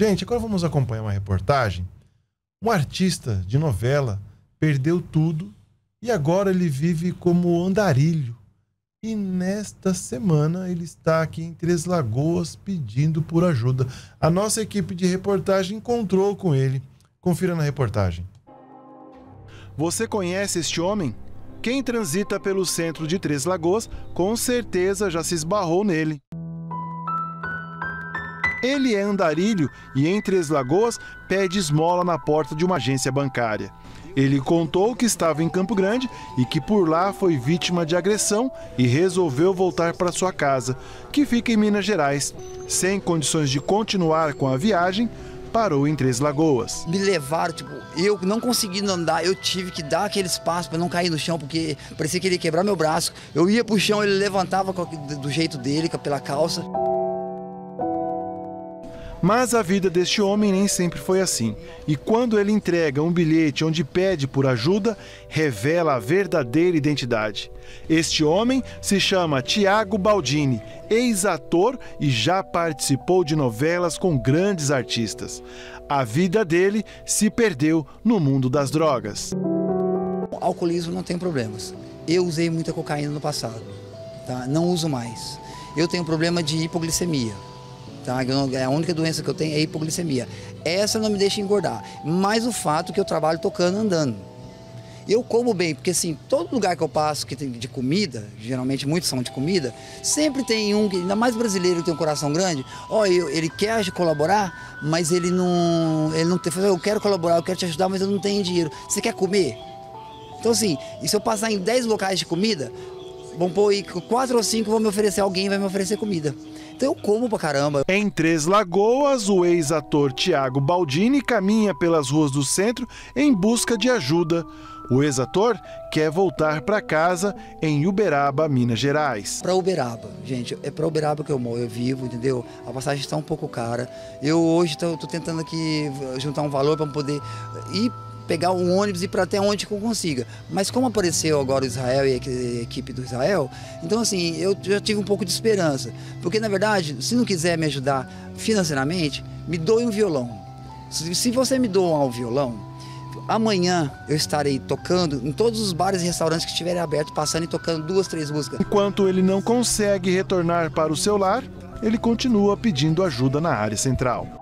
Gente, agora vamos acompanhar uma reportagem. Um artista de novela perdeu tudo e agora ele vive como andarilho. E nesta semana ele está aqui em Três Lagoas pedindo por ajuda. A nossa equipe de reportagem encontrou com ele. Confira na reportagem. Você conhece este homem? Quem transita pelo centro de Três Lagoas com certeza já se esbarrou nele. Ele é andarilho e em Três Lagoas pede esmola na porta de uma agência bancária. Ele contou que estava em Campo Grande e que por lá foi vítima de agressão e resolveu voltar para sua casa, que fica em Minas Gerais. Sem condições de continuar com a viagem, parou em Três Lagoas. Me levaram, tipo, eu não conseguindo andar, eu tive que dar aquele espaço para não cair no chão, porque parecia que ele ia quebrar meu braço. Eu ia pro chão, ele levantava do jeito dele, pela calça. Mas a vida deste homem nem sempre foi assim. E quando ele entrega um bilhete onde pede por ajuda, revela a verdadeira identidade. Este homem se chama Tiago Baldini, ex-ator e já participou de novelas com grandes artistas. A vida dele se perdeu no mundo das drogas. O alcoolismo não tem problemas. Eu usei muita cocaína no passado, tá? não uso mais. Eu tenho problema de hipoglicemia Tá? É a única doença que eu tenho é hipoglicemia. Essa não me deixa engordar. Mas o fato que eu trabalho tocando, andando. Eu como bem, porque assim, todo lugar que eu passo que tem de comida, geralmente muitos são de comida, sempre tem um, ainda mais brasileiro que tem um coração grande, ó, ele quer colaborar, mas ele não, ele não tem, eu quero colaborar, eu quero te ajudar, mas eu não tenho dinheiro. Você quer comer? Então assim, e se eu passar em 10 locais de comida, vão pôr aí quatro ou cinco vão me oferecer alguém vai me oferecer comida. Então eu como pra caramba. Em Três Lagoas, o ex-ator Tiago Baldini caminha pelas ruas do centro em busca de ajuda. O ex-ator quer voltar para casa em Uberaba, Minas Gerais. Para Uberaba, gente, é para Uberaba que eu moro, eu vivo, entendeu? A passagem está um pouco cara. Eu hoje estou tentando aqui juntar um valor para poder ir pegar um ônibus e ir para até onde que eu consiga. Mas como apareceu agora o Israel e a equipe do Israel, então assim, eu já tive um pouco de esperança. Porque na verdade, se não quiser me ajudar financeiramente, me doe um violão. Se você me doar um violão, amanhã eu estarei tocando em todos os bares e restaurantes que estiverem abertos, passando e tocando duas, três músicas. Enquanto ele não consegue retornar para o seu lar, ele continua pedindo ajuda na área central.